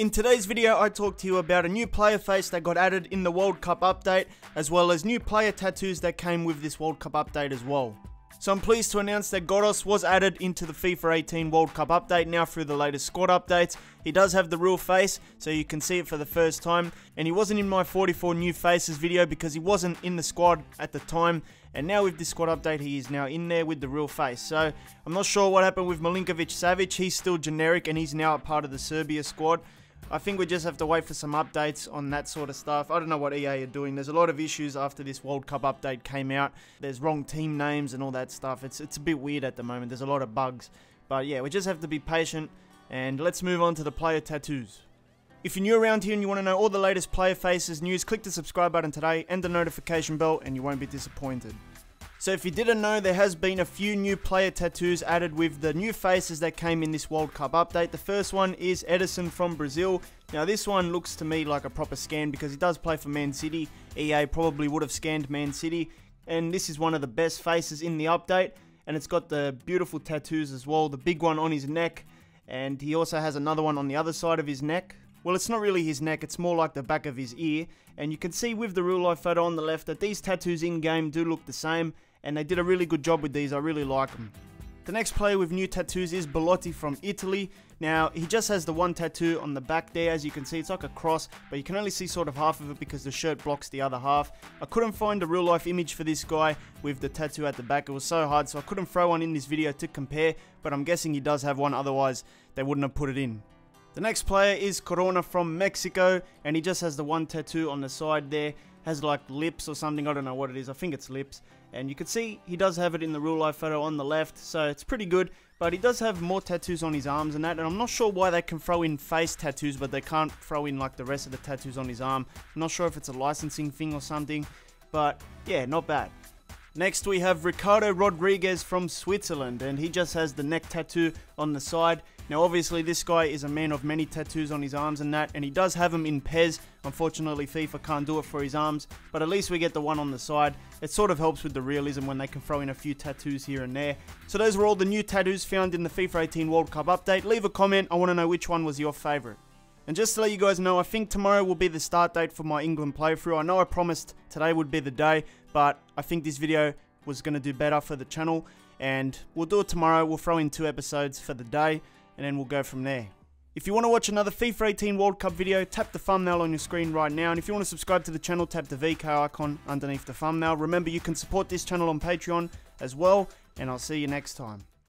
In today's video, I talk to you about a new player face that got added in the World Cup update, as well as new player tattoos that came with this World Cup update as well. So I'm pleased to announce that Ghoddos was added into the FIFA 18 World Cup update now through the latest squad updates. He does have the real face, so you can see it for the first time. And he wasn't in my 44 new faces video because he wasn't in the squad at the time. And now with this squad update, he is now in there with the real face. So I'm not sure what happened with Milinkovic Savic. He's still generic and he's now a part of the Serbia squad. I think we just have to wait for some updates on that sort of stuff. I don't know what EA are doing. There's a lot of issues after this World Cup update came out. There's wrong team names and all that stuff. It's it's a bit weird at the moment. There's a lot of bugs. But yeah, we just have to be patient and let's move on to the player tattoos. If you're new around here and you want to know all the latest player faces news, click the subscribe button today and the notification bell and you won't be disappointed. So if you didn't know, there has been a few new player tattoos added with the new faces that came in this World Cup update. The first one is Ederson from Brazil. Now this one looks to me like a proper scan because he does play for Man City. EA probably would have scanned Man City. And this is one of the best faces in the update. And it's got the beautiful tattoos as well. The big one on his neck. And he also has another one on the other side of his neck. Well, it's not really his neck, it's more like the back of his ear. And you can see with the real life photo on the left that these tattoos in game do look the same and they did a really good job with these. I really like them. The next player with new tattoos is Belotti from Italy. Now, he just has the one tattoo on the back there, as you can see, it's like a cross, but you can only see sort of half of it because the shirt blocks the other half. I couldn't find a real life image for this guy with the tattoo at the back, it was so hard, so I couldn't throw one in this video to compare, but I'm guessing he does have one, otherwise they wouldn't have put it in. The next player is Corona from Mexico, and he just has the one tattoo on the side there, has like lips or something, I don't know what it is, I think it's lips, and you can see he does have it in the real life photo on the left, so it's pretty good. But he does have more tattoos on his arms and that, and I'm not sure why they can throw in face tattoos, but they can't throw in like the rest of the tattoos on his arm. I'm not sure if it's a licensing thing or something, but yeah, not bad. Next we have Ricardo Rodriguez from Switzerland and he just has the neck tattoo on the side. Now obviously this guy is a man of many tattoos on his arms and that and he does have them in PES. Unfortunately FIFA can't do it for his arms but at least we get the one on the side. It sort of helps with the realism when they can throw in a few tattoos here and there. So those were all the new tattoos found in the FIFA 18 World Cup update. Leave a comment, I want to know which one was your favourite. And just to let you guys know, I think tomorrow will be the start date for my England playthrough. I know I promised today would be the day, but I think this video was going to do better for the channel. And we'll do it tomorrow. We'll throw in two episodes for the day, and then we'll go from there. If you want to watch another FIFA 18 World Cup video, tap the thumbnail on your screen right now. And if you want to subscribe to the channel, tap the VK icon underneath the thumbnail. Remember, you can support this channel on Patreon as well. And I'll see you next time.